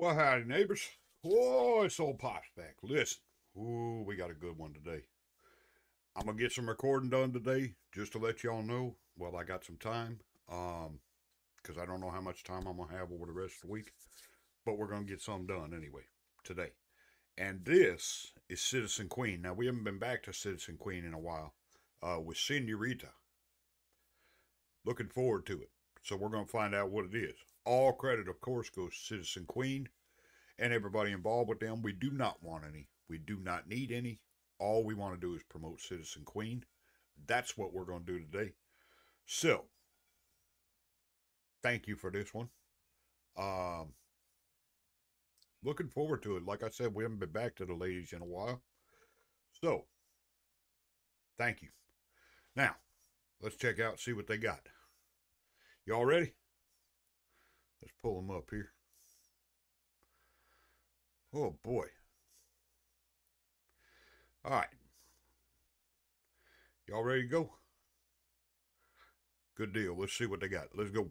Well, howdy, neighbors. Oh, it's old Pops back. Listen, ooh, we got a good one today. I'm gonna get some recording done today, just to let y'all know. Well, I got some time, um, because I don't know how much time I'm gonna have over the rest of the week, but we're gonna get some done anyway today. And this is Citizen Queen. Now we haven't been back to Citizen Queen in a while, uh, with Senorita. Looking forward to it. So we're gonna find out what it is. All credit, of course, goes to Citizen Queen and everybody involved with them. We do not want any. We do not need any. All we want to do is promote Citizen Queen. That's what we're going to do today. So, thank you for this one. Um, looking forward to it. Like I said, we haven't been back to the ladies in a while. So, thank you. Now, let's check out, see what they got. Y'all ready? Let's pull them up here. Oh boy. All right. Y'all ready to go? Good deal. Let's see what they got. Let's go.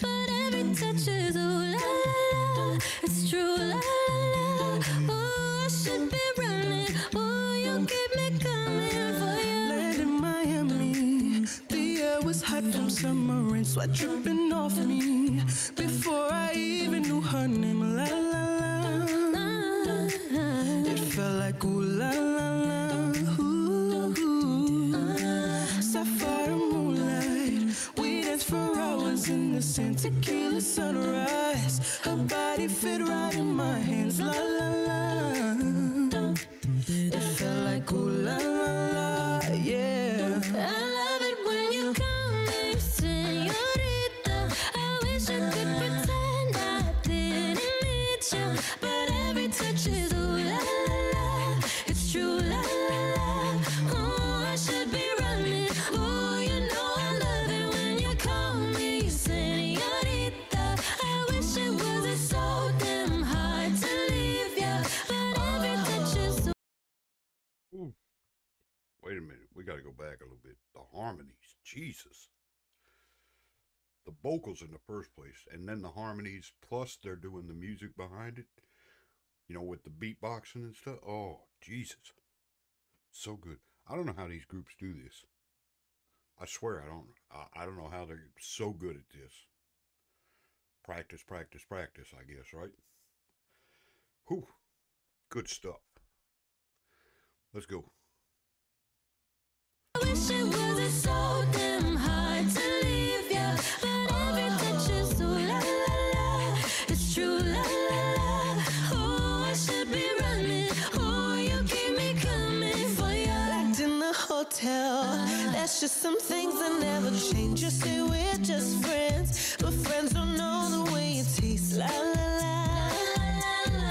But every touch is ooh la la la. It's true la la la. Oh, I should be running. Oh, you keep me coming for you. In Miami. The air was hot from summer rain, sweat dripping off me. Before I even knew her name, la la la. It felt like ooh la la. Sand, tequila sunrise. Her body fit right in my hands, la. Wait a minute. We got to go back a little bit. The harmonies. Jesus. The vocals in the first place, and then the harmonies, plus they're doing the music behind it, you know, with the beatboxing and stuff. Oh, Jesus. So good. I don't know how these groups do this. I swear I don't. I, I don't know how they're so good at this. Practice, practice, practice, I guess, right? Whew. Good stuff. Let's go. Hotel. That's just some things that never change. You say we're just friends, but friends don't know the way. La la la.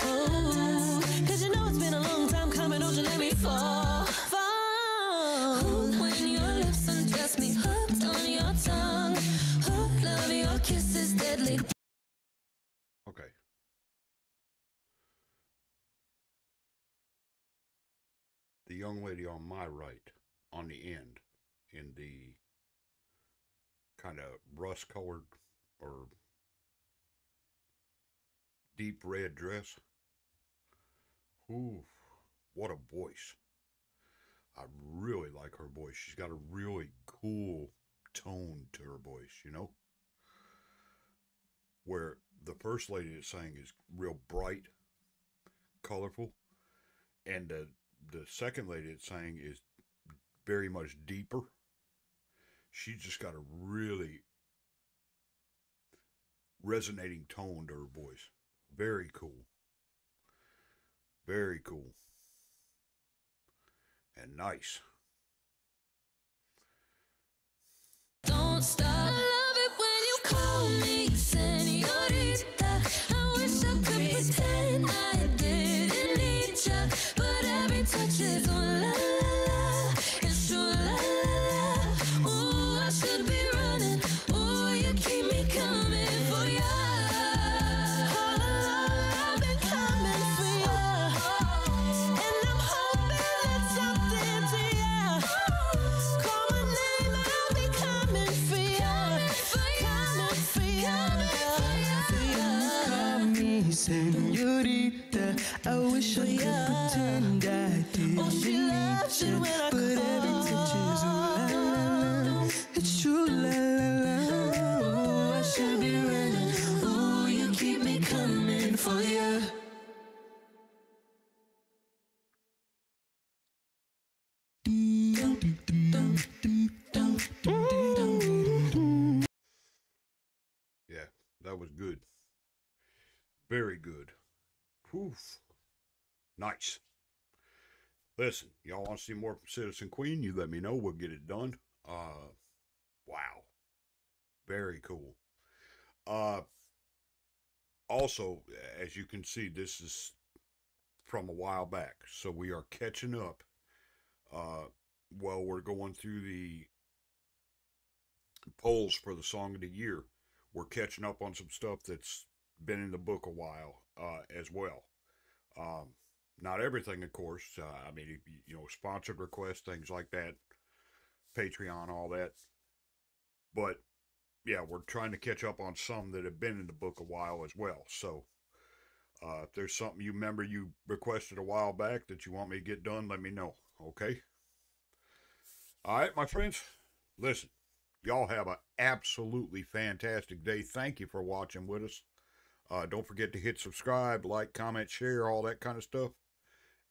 Oh, 'cause you know it's been a long time coming. Don't you let me fall, fall. When your lips undress me, hooked on your tongue. Hooked, love your kisses deadly. Okay. The young lady on my right, on the end, in the kind of rust colored or deep red dress. Ooh, what a voice. I really like her voice. She's got a really cool tone to her voice, you know? where the first lady is saying is real bright, colorful, and the the second lady it's saying is very much deeper. She's just got a really resonating tone to her voice. Very cool. Very cool. And nice. Don't stop. Pretend I didn't Oh, she loves it when I but every touch is la. It's true la la la. I should be running. Ooh, you keep me coming for ya. Yeah, that was good. Very good. Poof. Nice. Listen, y'all want to see more from Citizen Queen? You let me know. We'll get it done. Uh, wow. Very cool. Uh, also, as you can see, this is from a while back. So we are catching up. Uh, well, we're going through the polls for the Song of the Year we're catching up on some stuff that's been in the book a while uh, as well. Um, not everything, of course. Uh, I mean, you- know, sponsored requests, things like that, Patreon, all that. But yeah, we're trying to catch up on some that have been in the book a while as well. So uh, if there's something you remember you requested a while back that you want me to get done, let me know. Okay. All right, my friends. Listen. Y'all have an absolutely fantastic day. Thank you for watching with us. Uh, don't forget to hit subscribe, like, comment, share, all that kind of stuff.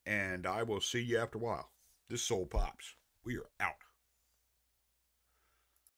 And I will see you after a while. This Soul Pops. We are out.